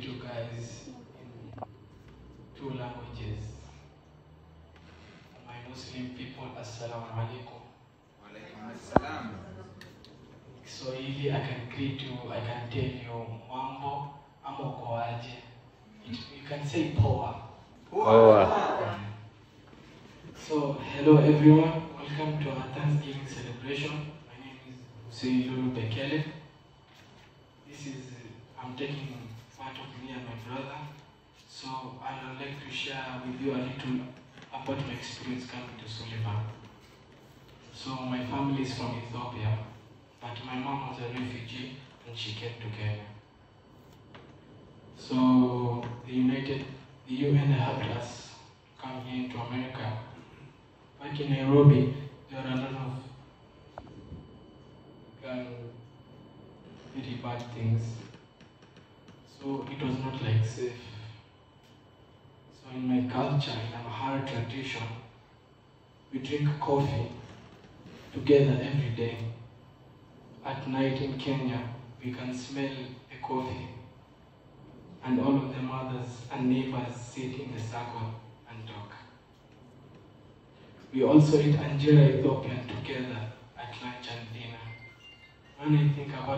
you guys in two languages. My Muslim people, Assalamu alaikum. Kiswahili, I can greet you, I can tell you mambo ama ukoaje. You can say poa. So, hello everyone, welcome to our Thanksgiving celebration. My name is Hussein Lulu Bekele. This is, I'm taking part of me and my brother. So, I would like to share with you a little about my experience coming to Sullivan. So, my family is from Ethiopia, but my mom was a refugee and she came to Kenya. So, the United, the UN helped us come here into America Back in Nairobi, there are a lot of um, bad things. So it was not like safe. So in my culture, in our tradition, we drink coffee together every day. At night in Kenya, we can smell the coffee, and all of the mothers and neighbors sit in the circle and talk. We also eat Injera Ethiopian together at lunch and dinner. When I think about